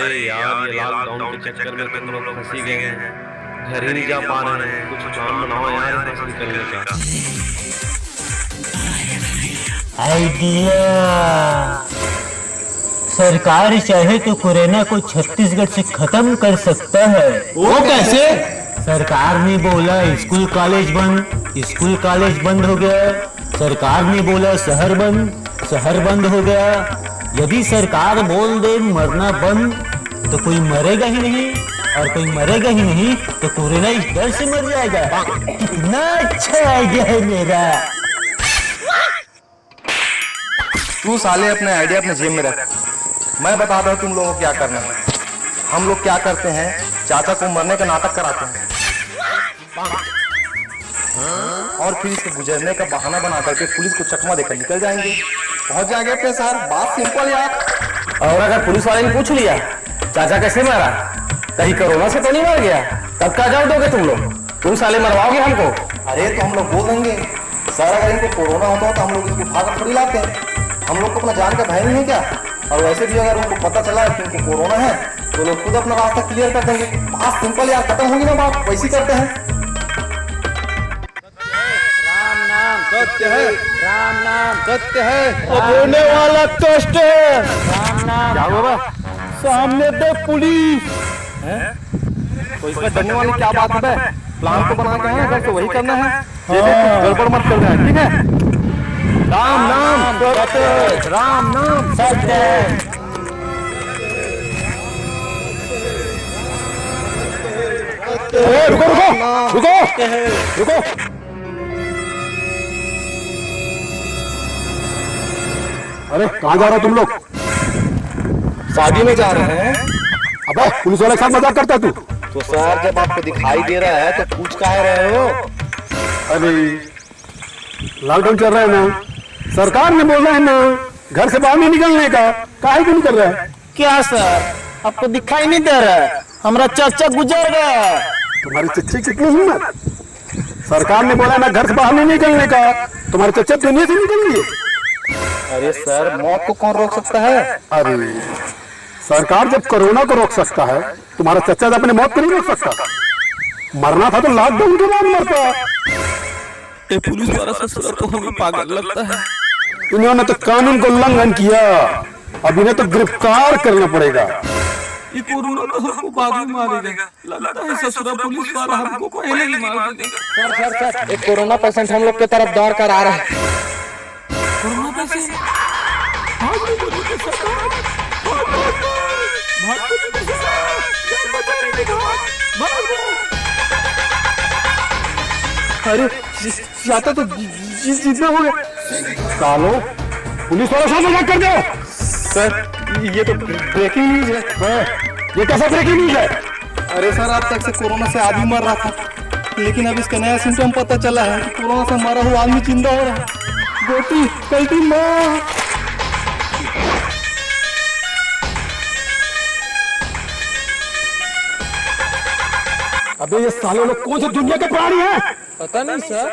अरे यार ये लॉकडाउन के चक्कर में तुम लोग फंसी गए हैं। घर ही नहीं जा पा रहे हैं कुछ काम बनाओ यार यहाँ से निकलने का। आइडिया। सरकार चाहे तो कोरोना को छत्तीसगढ़ से खत्म कर सकता है। वो कैसे? सरकार ने बोला स्कूल कॉलेज बंद स्कूल कॉलेज बंद हो गया। सरकार ने बोला शहर बंद शहर बंद हो गया। यदि सरकार बोल दे मरना बंद तो कोई मरेगा ही नहीं और कोई मरेगा ही नहीं तो कोरोना इस डर से मर जाएगा। कितना अच्छा आइडिया है मेरा। तू साले अपने आइडिया अपने जेब में रख। मैं बताता हूँ तुम लोगों को क्या करना है। हम लोग क्या करते हैं चाचा को मरने का नाटक कराते हैं। और फिर इसके गुजरने का बहाना बना करके पुलिस को चकमा देकर निकल जाएँगे। पहुँच जाएँगे अपने सर बात सिंपल यार। और अगर पुलिस वाले ने पूछ लिया चाचा कैसे मारा? कहीं कोरोना से तो नहीं मर गया। तब का जाओ दोगे तुम लोग? तुम साले मरवाओगे हमको। अरे तो हम लोग बोल देंगे। सर अगर इनको कोरोना होता है तो हम लोग इसको भाग थोड़ी लाते हैं। हम लोग को अपना जान का भय नहीं है क्या? और वैसे भी अगर उनको पता चला है कि इनको कोरोना है तो लोग खुद अपना रास्ता क्लियर कर देंगे। बात सिंपल यार खत्म होगी ना बात? वैसे ही करते हैं। सत्य है। राम नाम सत्य है। राम होने वाला कष्ट है। राम नाम क्या हुआ? सामने देख पुलिस। तो इसमें डरने वाली क्या बात है? प्लान तो बना के है अगर तो वही करना है। कुछ गड़बड़ मत है ठीक है? राम नाम राम नाम सत्य रुको रुको रुको रुको। अरे कहा जा रहे हो तुम लोग? शादी में जा रहे हैं। अब पुलिस वाले के साथ मज़ाक करता तू? तो सर जब आपको दिखाई दे रहा है तो पूछ काहे रहे हो? अरे लॉकडाउन चल रहा है ना? सरकार ने बोला है ना घर से बाहर नहीं निकलने का। काहे क्यों कर रहा है? क्या सर? आपको दिखाई नहीं दे रहा। है हमारा चर्चा गुजर गया। तुम्हारे चच्चे कितनी हिम्मत? सरकार ने बोला ना घर से बाहर नहीं निकलने का। तुम्हारे चच्चे दुनिया से निकलेंगे अरे सर मौत को कौन रोक सकता है? अरे सरकार जब कोरोना को रोक सकता है तुम्हारा चच्चा तो अपने मौत को नहीं रोक सकता। मरना था तो लॉकडाउन के बाद मरता। ये पुलिस वाला ससुरा तो हमें पागल लगता है। इन्होंने तो कानून को उल्लंघन किया। अब इन्हें तो गिरफ़्तार करना पड़ेगा। ये कोरोना तो हमको बाद में मारेगा। लगता है ससुरा पुलिस वाला हमको पहले ही मार देगा। सर सर सर एक कोरोना पेशेंट हम लोग के तरफ़ दौड़ कर आ रहा है। कोरोना कैसे भाग नहीं बोली तो सरकार भाग भाग भाग भाग तो अरे चाचा तो जितना हो गया। सालो पुलिस वालों से मज़ाक कर दो सर ये तो ब्रेकिंग न्यूज़ है। हाँ, ये कैसा ब्रेकिंग न्यूज़ है? अरे सर आज तक से कोरोना से आदमी मर रहा था। लेकिन अब इसका नया सिम्टम पता चला है कि कोरोना से मरा हुआ आदमी ज़िंदा हो रहा है। गोटी कल्टी माँ। अबे ये साले लोग कौन से दुनिया के प्राणी हैं? पता नहीं सर।